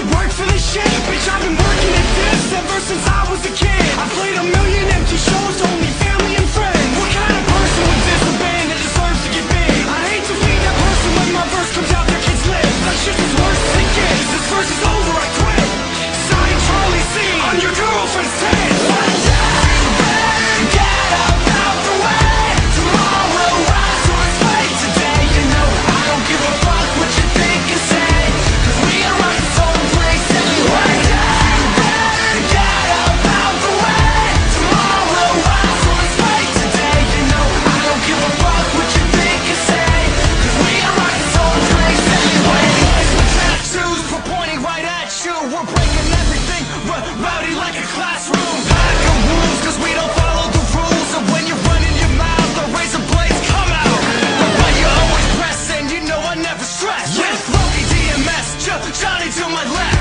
didn't work for the shit. Bitch, I've been working at this ever since I was a kid. I played a million empty shows, only one left.